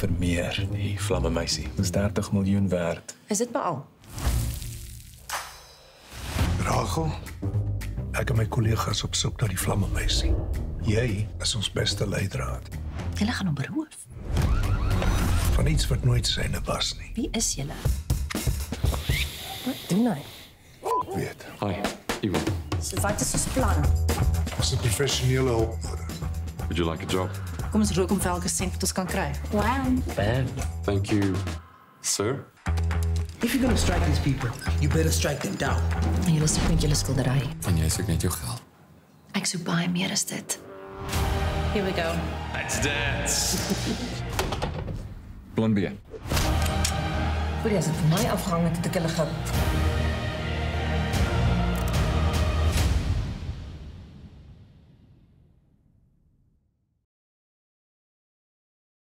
vir meer. Die vlamme meisie. Dis 30 miljoen werd. Is dit beal? Rachel, ek en my kollegas op soek na die vlamme meisie. Jy is ons beste leidraad Julle gaan hom beroof. van iets wat nooit syne was nie. Wie is julle? Wat doen hy? Ek weet. Hi, Ivan. So wat is ons plan? Ons het professionele hulp nodig. Would you like a job? uitkomst eens ook om welke cent ons kan krijgen. Wow. Bam. Thank you, sir. If you're gonna strike these people, you better strike them down. En jullie zoeken met jullie schilderij. En jij zoekt net jouw geld. Ik zoek bij meer dan dit. Here we go. Let's dance. Blond Voor Voor jij het van mij afgehangen te killen